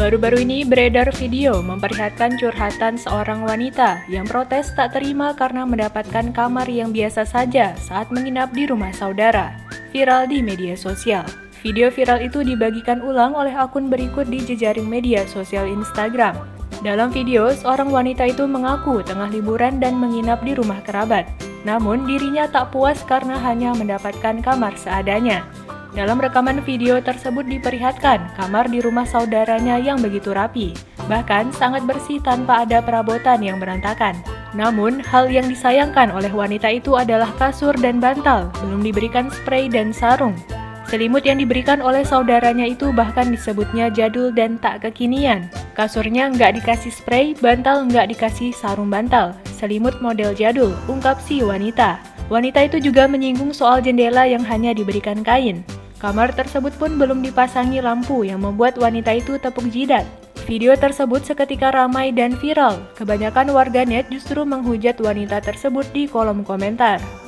Baru-baru ini beredar video memperlihatkan curhatan seorang wanita yang protes tak terima karena mendapatkan kamar yang biasa saja saat menginap di rumah saudara. Viral di media sosial. Video viral itu dibagikan ulang oleh akun berikut di jejaring media sosial Instagram. Dalam video, seorang wanita itu mengaku tengah liburan dan menginap di rumah kerabat. Namun, dirinya tak puas karena hanya mendapatkan kamar seadanya. Dalam rekaman video tersebut diperlihatkan kamar di rumah saudaranya yang begitu rapi, bahkan sangat bersih tanpa ada perabotan yang berantakan. Namun, hal yang disayangkan oleh wanita itu adalah kasur dan bantal, belum diberikan spray dan sarung. Selimut yang diberikan oleh saudaranya itu bahkan disebutnya jadul dan tak kekinian. Kasurnya nggak dikasih spray, bantal nggak dikasih sarung bantal. Selimut model jadul, ungkap si wanita. Wanita itu juga menyinggung soal jendela yang hanya diberikan kain. Kamar tersebut pun belum dipasangi lampu yang membuat wanita itu tepuk jidat. Video tersebut seketika ramai dan viral. Kebanyakan warganet justru menghujat wanita tersebut di kolom komentar.